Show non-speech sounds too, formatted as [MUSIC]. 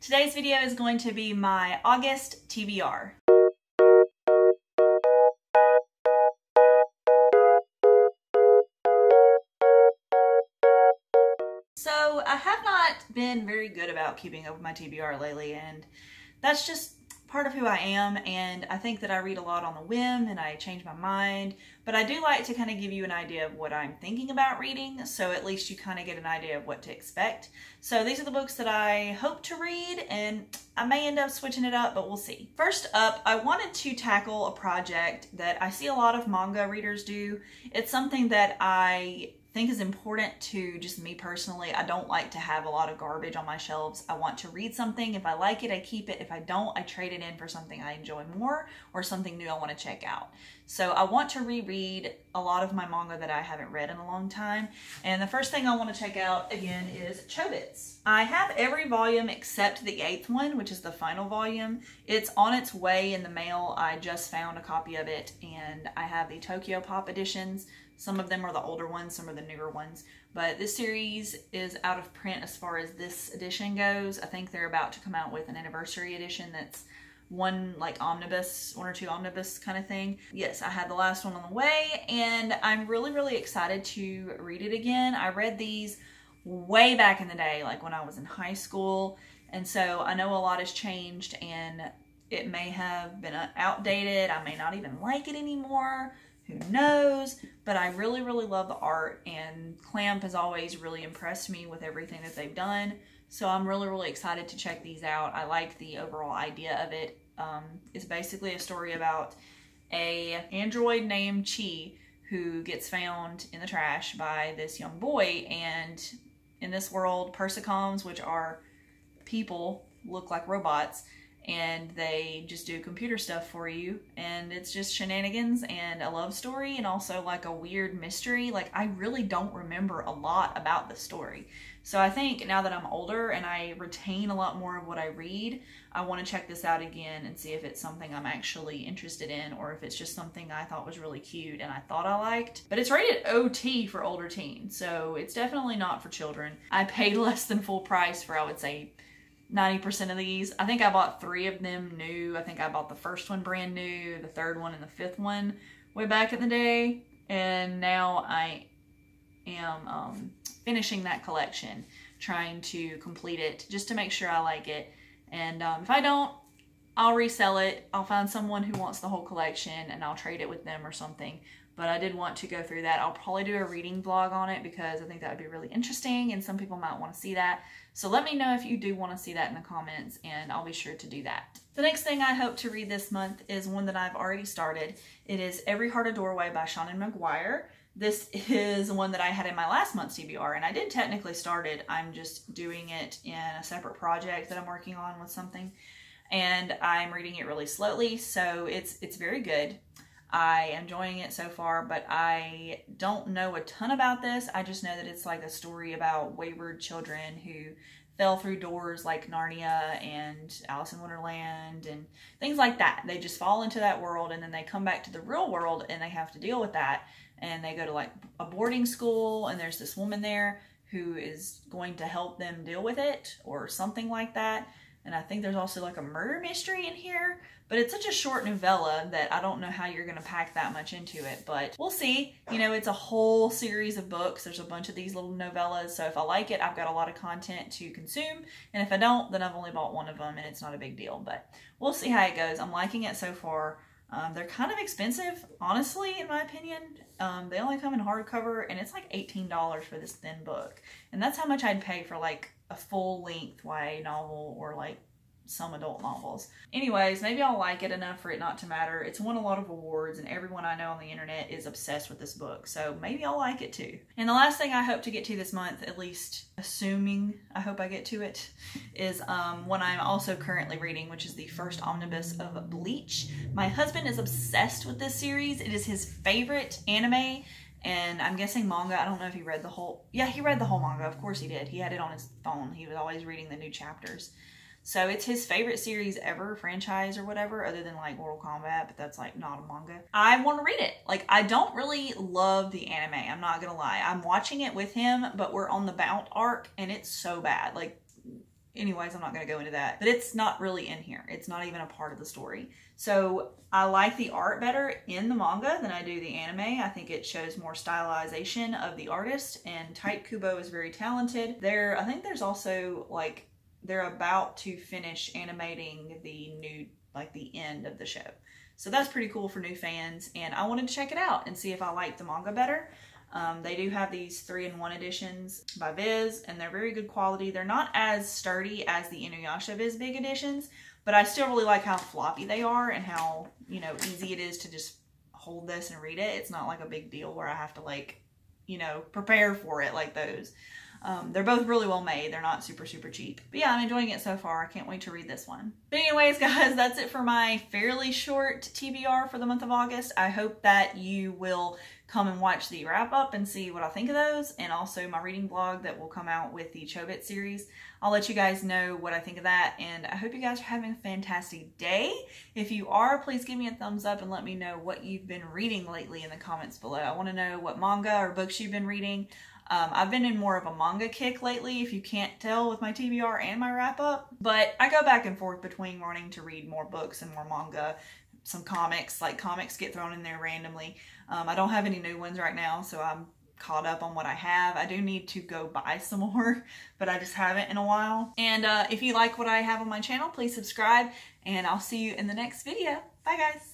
Today's video is going to be my August TBR. So I have not been very good about keeping up with my TBR lately and that's just part of who I am and I think that I read a lot on the whim and I change my mind but I do like to kind of give you an idea of what I'm thinking about reading so at least you kind of get an idea of what to expect. So these are the books that I hope to read and I may end up switching it up but we'll see. First up I wanted to tackle a project that I see a lot of manga readers do. It's something that I think is important to just me personally. I don't like to have a lot of garbage on my shelves. I want to read something. If I like it, I keep it. If I don't, I trade it in for something I enjoy more or something new I want to check out. So I want to reread a lot of my manga that I haven't read in a long time. And the first thing I want to check out again is Chobits. I have every volume except the eighth one, which is the final volume. It's on its way in the mail. I just found a copy of it and I have the Tokyo Pop editions. Some of them are the older ones, some are the newer ones. But this series is out of print as far as this edition goes. I think they're about to come out with an anniversary edition that's one like omnibus, one or two omnibus kind of thing. Yes, I had the last one on the way and I'm really, really excited to read it again. I read these way back in the day, like when I was in high school. And so I know a lot has changed and it may have been outdated. I may not even like it anymore who knows? But I really, really love the art, and Clamp has always really impressed me with everything that they've done. So I'm really, really excited to check these out. I like the overall idea of it. Um, it's basically a story about a android named Chi who gets found in the trash by this young boy. And in this world, Persocoms, which are people, look like robots and they just do computer stuff for you and it's just shenanigans and a love story and also like a weird mystery. Like i really don't remember a lot about the story. So i think now that i'm older and i retain a lot more of what i read i want to check this out again and see if it's something i'm actually interested in or if it's just something i thought was really cute and i thought i liked. But it's rated ot for older teens so it's definitely not for children. I paid [LAUGHS] less than full price for i would say 90% of these. I think I bought three of them new. I think I bought the first one brand new, the third one, and the fifth one way back in the day. And now I am um, finishing that collection, trying to complete it just to make sure I like it. And um, if I don't, I'll resell it. I'll find someone who wants the whole collection and I'll trade it with them or something but I did want to go through that. I'll probably do a reading vlog on it because I think that would be really interesting and some people might want to see that. So let me know if you do want to see that in the comments and I'll be sure to do that. The next thing I hope to read this month is one that I've already started. It is Every Heart a Doorway by Seanan McGuire. This is one that I had in my last month's TBR and I did technically start it. I'm just doing it in a separate project that I'm working on with something and I'm reading it really slowly so it's it's very good. I am enjoying it so far, but I don't know a ton about this. I just know that it's like a story about wayward children who fell through doors like Narnia and Alice in Wonderland and things like that. They just fall into that world and then they come back to the real world and they have to deal with that. And they go to like a boarding school and there's this woman there who is going to help them deal with it or something like that. And I think there's also like a murder mystery in here, but it's such a short novella that I don't know how you're going to pack that much into it, but we'll see. You know, it's a whole series of books. There's a bunch of these little novellas, so if I like it, I've got a lot of content to consume, and if I don't, then I've only bought one of them, and it's not a big deal, but we'll see how it goes. I'm liking it so far. Um, they're kind of expensive, honestly, in my opinion. Um, they only come in hardcover, and it's like $18 for this thin book. And that's how much I'd pay for like a full length YA novel or like some adult novels. Anyways, maybe I'll like it enough for it not to matter. It's won a lot of awards and everyone I know on the internet is obsessed with this book. So maybe I'll like it too. And the last thing I hope to get to this month, at least assuming I hope I get to it, is um, one I'm also currently reading, which is the first omnibus of Bleach. My husband is obsessed with this series. It is his favorite anime and I'm guessing manga. I don't know if he read the whole. Yeah, he read the whole manga. Of course he did. He had it on his phone. He was always reading the new chapters. So it's his favorite series ever, franchise or whatever, other than like Mortal Kombat, but that's like not a manga. I want to read it. Like I don't really love the anime. I'm not gonna lie. I'm watching it with him, but we're on the Bount arc, and it's so bad. Like anyways, I'm not going to go into that. But it's not really in here. It's not even a part of the story. So I like the art better in the manga than I do the anime. I think it shows more stylization of the artist, and Tite Kubo is very talented. There, I think there's also like they're about to finish animating the new like the end of the show. So that's pretty cool for new fans, and I wanted to check it out and see if I like the manga better. Um, they do have these three in one editions by Viz, and they're very good quality. They're not as sturdy as the Inuyasha Viz big editions, but I still really like how floppy they are and how, you know, easy it is to just hold this and read it. It's not like a big deal where I have to like, you know, prepare for it like those. Um, they're both really well made. They're not super, super cheap. But yeah, I'm enjoying it so far. I can't wait to read this one. But anyways, [LAUGHS] guys, that's it for my fairly short TBR for the month of August. I hope that you will come and watch the wrap up and see what I think of those and also my reading blog that will come out with the Chobit series. I'll let you guys know what I think of that and I hope you guys are having a fantastic day. If you are, please give me a thumbs up and let me know what you've been reading lately in the comments below. I want to know what manga or books you've been reading. Um, I've been in more of a manga kick lately, if you can't tell with my TBR and my wrap up. But I go back and forth between wanting to read more books and more manga, some comics, like comics get thrown in there randomly. Um, I don't have any new ones right now, so I'm caught up on what I have. I do need to go buy [LAUGHS] some more, but I just haven't in a while. And uh, if you like what I have on my channel, please subscribe, and I'll see you in the next video. Bye, guys.